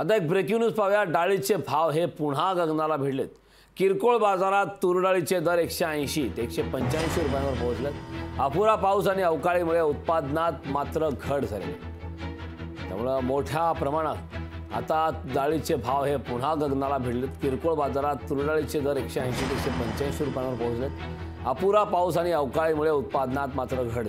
आता एक breaking news पाहूया. डाळीचे भाव हे पुन्हा गगनाला भिडलेत. किरकोळ बाजारात तुरडाळीचे दर एकशे ऐंशी ते एकशे पंच्याऐंशी रुपयांवर पोहोचलेत. अपुरा पाऊस आणि अवकाळीमुळे उत्पादनात मात्र घट झाली त्यामुळं मोठ्या प्रमाणात आता डाळीचे भाव हे पुन्हा गगनाला भिडलेत. किरकोळ बाजारात तुरडाळीचे दर एकशे ऐंशी ते एकशे पंच्याऐंशी रुपयांवर पोहोचलेत. अपुरा पाऊस आणि अवकाळीमुळे उत्पादनात मात्र घट झाली